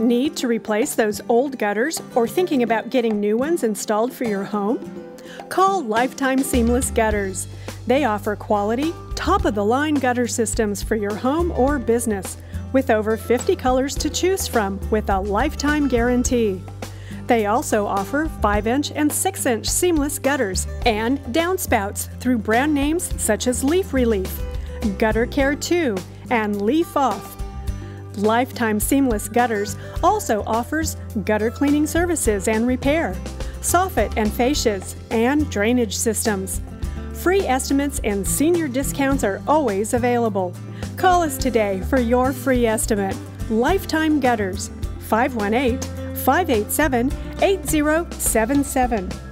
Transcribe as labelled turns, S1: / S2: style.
S1: Need to replace those old gutters or thinking about getting new ones installed for your home? Call Lifetime Seamless Gutters. They offer quality, top of the line gutter systems for your home or business with over 50 colors to choose from with a lifetime guarantee. They also offer 5 inch and 6 inch seamless gutters and downspouts through brand names such as Leaf Relief, Gutter Care 2, and Leaf Off. Lifetime Seamless Gutters also offers gutter cleaning services and repair, soffit and fascias, and drainage systems. Free estimates and senior discounts are always available. Call us today for your free estimate. Lifetime Gutters, 518 587 8077.